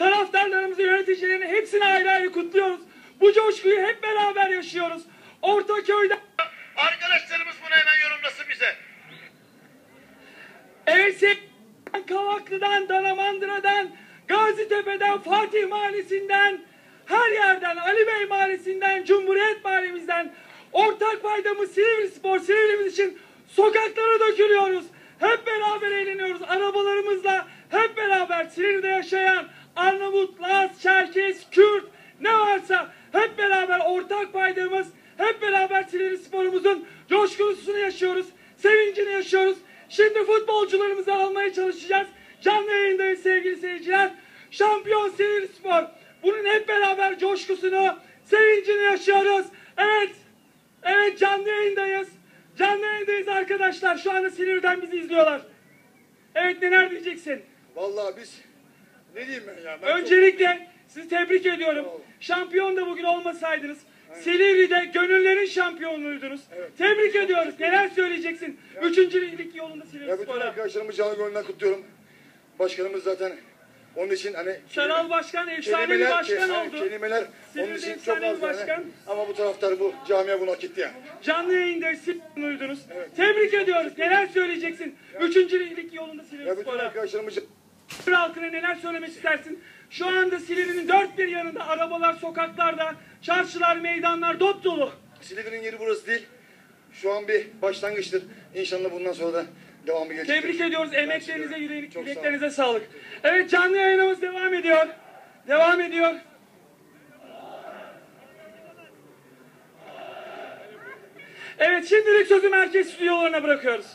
taraftarlarımızı, yöneticilerini hepsini ayrı ayrı kutluyoruz. Bu coşkuyu hep beraber yaşıyoruz. Ortaköy'de Arkadaşlarımız bunu hemen yorumlasın bize. Ersin Kavaklı'dan, Danamandıra'dan, Gazitepe'den, Fatih Mahallesi'nden, her yerden, Ali Bey Mahallesi'nden, Cumhuriyet Mahallemizden, ortak paydamız Silivri Spor, Silivri'miz için sokaklara dökülüyoruz. Hep beraber eğleniyoruz. Arabalarımızla hep beraber Silivri'de yaşayan Arnavut, Laz, Çerkez, Kürt ne varsa hep beraber ortak paydamız, hep beraber Silivri Spor'umuzun coşkusunu yaşıyoruz, sevincini yaşıyoruz. Şimdi futbolcularımızı almaya çalışacağız. Canlı yayındayız sevgili seyirciler. Şampiyon Silivri Spor. Bunun hep beraber coşkusunu, sevincini yaşıyoruz. Evet, evet canlı yayındayız. Canlı yayındayız arkadaşlar. Şu anda Silivri'den bizi izliyorlar. Evet neler diyeceksin? Vallahi biz ne diyeyim ben ya? Ben çok- Öncelikle sizi tebrik ediyorum. Şampiyon da bugün olmasaydınız Silivri'de gönüllerin şampiyonuydunuz. Tebrik ediyoruz. Neler söyleyeceksin? Üçüncü lig yolunda Silivri ya bütün Spor'a. arkadaşlarımı canı gönülden kutluyorum. Başkanımız zaten onun için hani Şenol Başkan efsane bir başkan ke- oldu. kelimeler onun için çok az yani. başkan. Ama bu taraftar bu camia bunu hak etti yani. Canlı yayında Silivri'duydunuz. Tebrik ediyoruz. Neler söyleyeceksin? Üçüncü lig yolunda Silivri Ya bütün Spor'a. arkadaşlarımı can- Silivri halkına neler söylemek istersin? Şu anda Silivri'nin dört bir yanında arabalar sokaklarda, çarşılar, meydanlar dop dolu. Silivri'nin yeri burası değil. Şu an bir başlangıçtır. İnşallah bundan sonra da devamı gelecek. Tebrik ediyoruz. Emeklerinize, yüreğinize, Çok sağ olun. yüreklerinize sağlık. Evet canlı yayınımız devam ediyor. Devam ediyor. Evet şimdilik sözü merkez stüdyolarına bırakıyoruz.